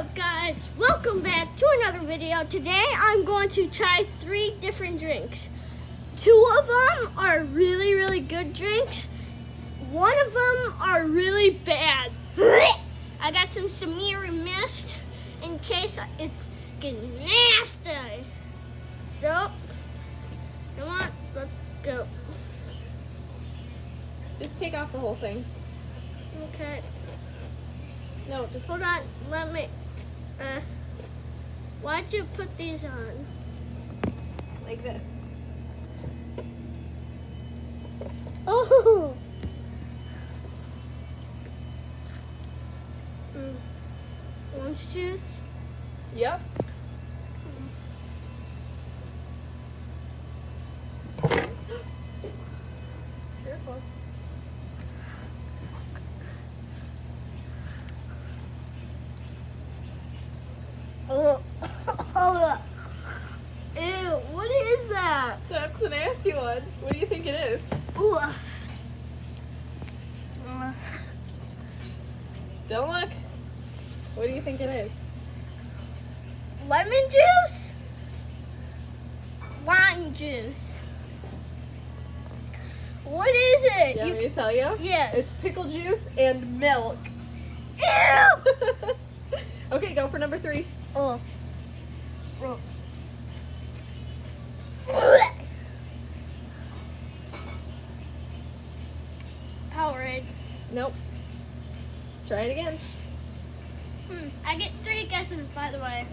up guys? Welcome back to another video. Today I'm going to try three different drinks. Two of them are really, really good drinks. One of them are really bad. I got some Sierra Mist in case it's getting nasty. So, come on, let's go. Just take off the whole thing. Okay. No, just Hold on, let me. Uh, why'd you put these on? like this. Oh. Mm. Orange juice. Yep. Careful. Oh. oh. Ew, what is That's the nasty one. What do you think it is? Ooh. Uh, Don't look. What do you think it is? lemon juice? Lime juice. What is it? You want You- me to tell you? yeah. It's pickle juice and milk. Ew. okay, go for number three. Oh. Powerade. Nope. Try it again. Hmm. I get three guesses, by the way.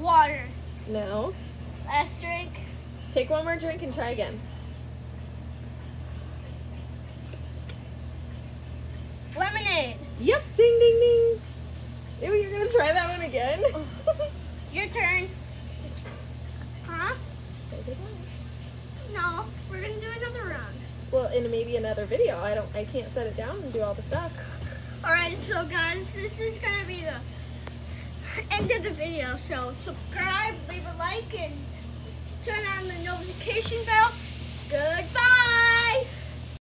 Water. No. Last drink. Take one more drink and try again. Lemonade. Yep. Ding, ding, ding. Ew, you're gonna try that one again? Your turn. Huh? No, we're gonna do another round. Well, in maybe another video. I don't. I can't set it down and do all the stuff. Alright, so guys, this is gonna be the end of the video. So subscribe, leave a like, and turn on the notification bell. Goodbye!